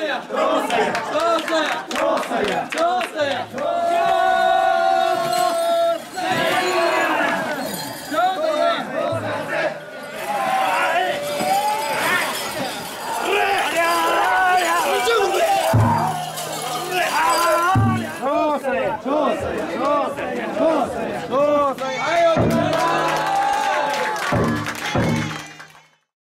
Rosalia! Rosalia! Rosalia! Rosalia! Rosalia! Rosalia! Rosalia! Rosalia! Rosalia! Rosalia!